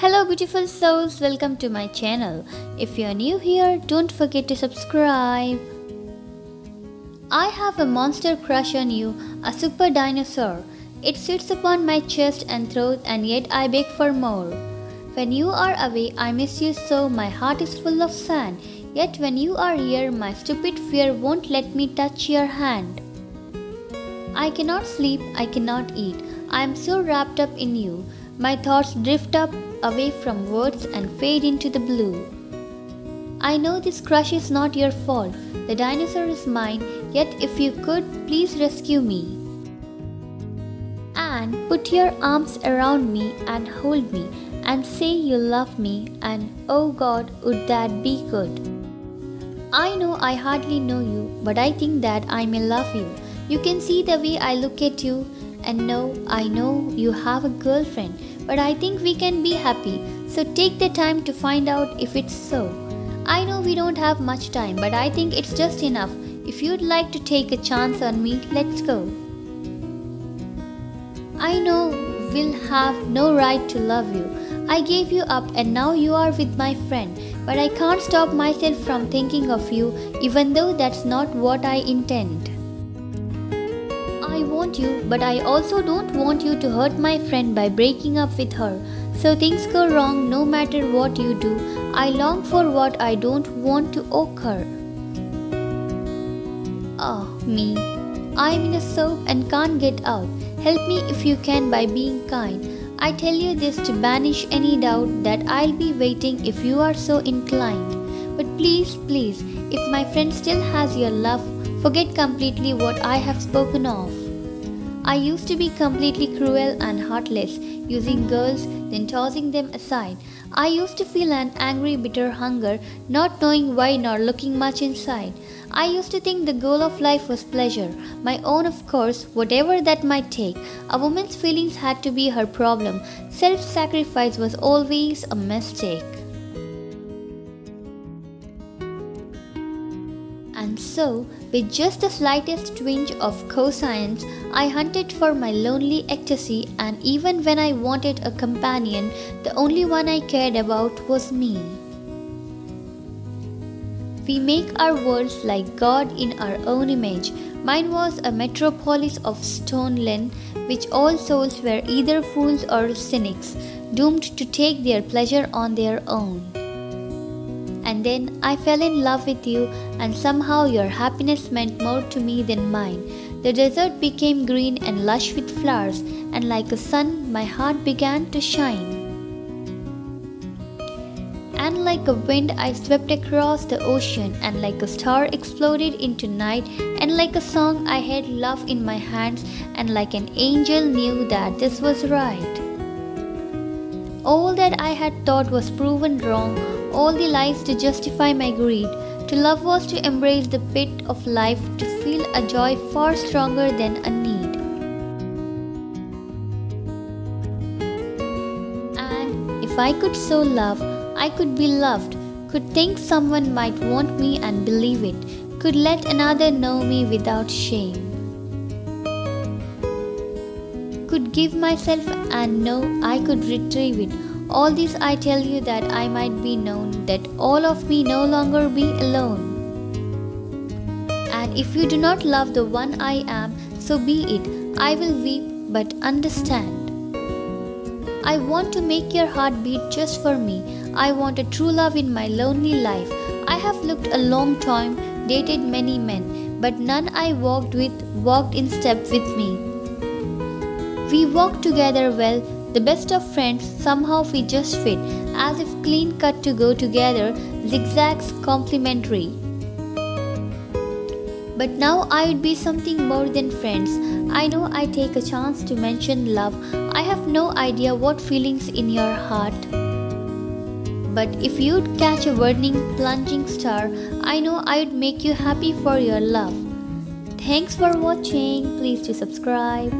Hello beautiful souls, welcome to my channel. If you are new here, don't forget to subscribe. I have a monster crush on you, a super dinosaur. It sits upon my chest and throat and yet I beg for more. When you are away, I miss you so, my heart is full of sand. Yet when you are here, my stupid fear won't let me touch your hand. I cannot sleep, I cannot eat. I am so wrapped up in you. My thoughts drift up away from words and fade into the blue. I know this crush is not your fault. The dinosaur is mine, yet if you could, please rescue me. And put your arms around me and hold me and say you love me and oh God, would that be good. I know I hardly know you, but I think that I may love you. You can see the way I look at you and no, I know you have a girlfriend, but I think we can be happy. So take the time to find out if it's so. I know we don't have much time, but I think it's just enough. If you'd like to take a chance on me, let's go. I know we'll have no right to love you. I gave you up and now you are with my friend, but I can't stop myself from thinking of you, even though that's not what I intend. Want you, but I also don't want you to hurt my friend by breaking up with her. So things go wrong no matter what you do. I long for what I don't want to occur. Ah, me. I'm in a soap and can't get out. Help me if you can by being kind. I tell you this to banish any doubt that I'll be waiting if you are so inclined. But please, please, if my friend still has your love, forget completely what I have spoken of. I used to be completely cruel and heartless, using girls, then tossing them aside. I used to feel an angry, bitter hunger, not knowing why nor looking much inside. I used to think the goal of life was pleasure, my own, of course, whatever that might take. A woman's feelings had to be her problem. Self sacrifice was always a mistake. And so, with just the slightest twinge of co-science, I hunted for my lonely ecstasy and even when I wanted a companion, the only one I cared about was me. We make our worlds like God in our own image. Mine was a metropolis of stone Lynn, which all souls were either fools or cynics, doomed to take their pleasure on their own. And then I fell in love with you, and somehow your happiness meant more to me than mine. The desert became green and lush with flowers, and like a sun, my heart began to shine. And like a wind, I swept across the ocean, and like a star exploded into night, and like a song, I had love in my hands, and like an angel knew that this was right. All that I had thought was proven wrong, all the lies to justify my greed. To love was to embrace the pit of life, to feel a joy far stronger than a need. And if I could so love, I could be loved, could think someone might want me and believe it, could let another know me without shame. Could give myself and know I could retrieve it all this I tell you that I might be known, that all of me no longer be alone. And if you do not love the one I am, so be it. I will weep, but understand. I want to make your heart beat just for me. I want a true love in my lonely life. I have looked a long time, dated many men, but none I walked with walked in step with me. We walked together well, the best of friends, somehow we just fit, as if clean cut to go together, zigzags complementary. But now I would be something more than friends. I know I take a chance to mention love. I have no idea what feelings in your heart. But if you'd catch a burning, plunging star, I know I'd make you happy for your love. Thanks for watching. Please do subscribe.